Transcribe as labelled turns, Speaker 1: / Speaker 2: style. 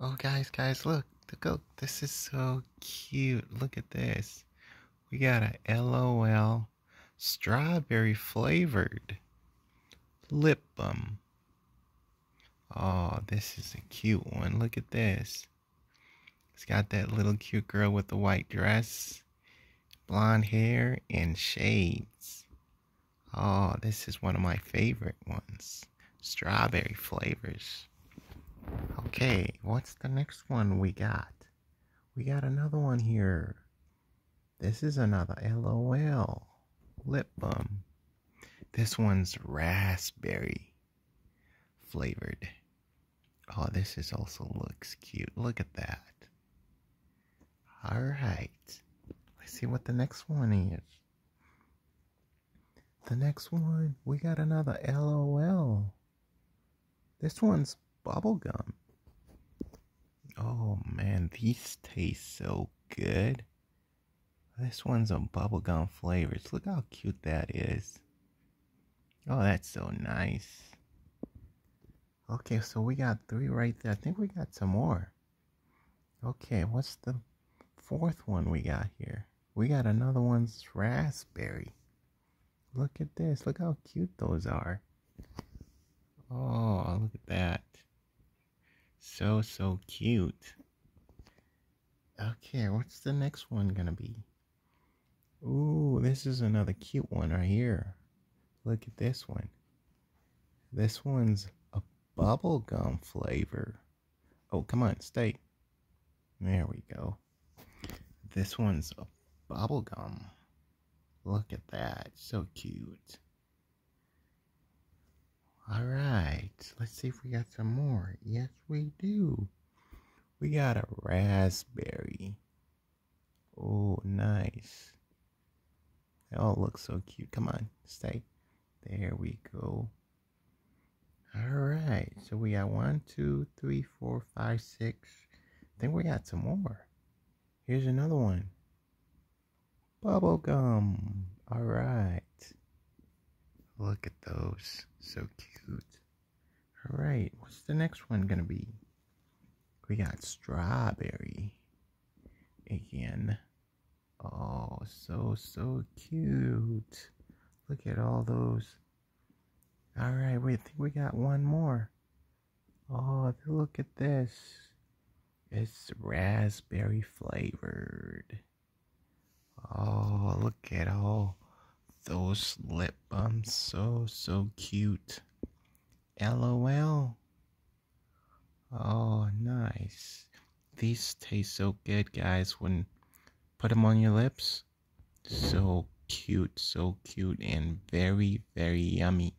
Speaker 1: Oh, guys, guys, look. Look, this is so cute. Look at this. We got a LOL strawberry flavored lip balm. Oh, this is a cute one. Look at this. It's got that little cute girl with the white dress, blonde hair, and shades. Oh, this is one of my favorite ones. Strawberry flavors. Okay, what's the next one we got? We got another one here. This is another LOL lip balm. This one's raspberry flavored. Oh, this is also looks cute. Look at that. All right. Let's see what the next one is. The next one, we got another LOL. This one's bubblegum. Oh man, these taste so good. This one's a bubblegum flavors. Look how cute that is. Oh, that's so nice. Okay, so we got three right there. I think we got some more. Okay, what's the fourth one we got here? We got another one's raspberry. Look at this. Look how cute those are. Oh, look at that. So, so cute. Okay, what's the next one gonna be? Ooh, this is another cute one right here. Look at this one. This one's a bubblegum flavor. Oh, come on, stay. There we go. This one's a bubblegum. Look at that. So cute. Alright, let's see if we got some more. Yes, we do. We got a raspberry. Oh, nice. They all look so cute. Come on, stay. There we go. Alright, so we got one, two, three, four, five, six. I think we got some more. Here's another one. Bubble gum. Alright. Look at those. So cute. Alright, what's the next one gonna be? We got strawberry. Again. Oh, so, so cute. Look at all those. Alright, I think we got one more. Oh, look at this. It's raspberry flavored. Oh, look at all those lip balms. So, so cute. LOL. Oh, nice. These taste so good, guys, when put them on your lips. So cute, so cute, and very, very yummy.